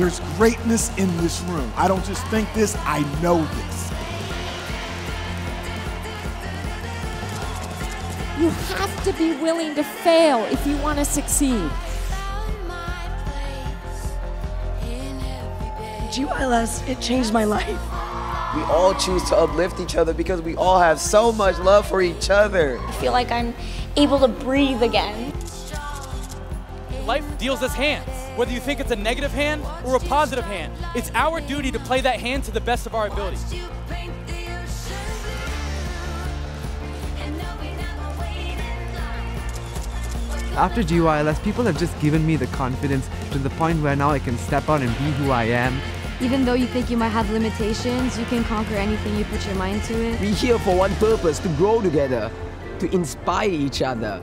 There's greatness in this room. I don't just think this, I know this. You have to be willing to fail if you want to succeed. GYLS, it changed my life. We all choose to uplift each other because we all have so much love for each other. I feel like I'm able to breathe again. Life deals us hands. Whether you think it's a negative hand or a positive hand, it's our duty to play that hand to the best of our ability. After GYLS, people have just given me the confidence to the point where now I can step out and be who I am. Even though you think you might have limitations, you can conquer anything you put your mind to it. We're here for one purpose to grow together, to inspire each other.